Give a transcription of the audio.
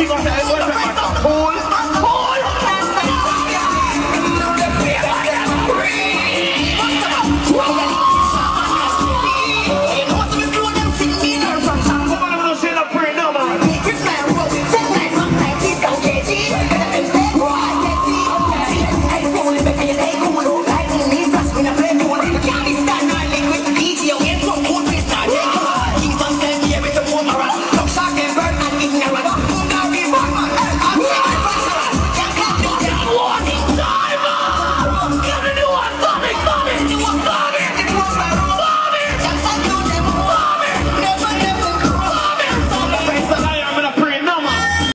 Never stop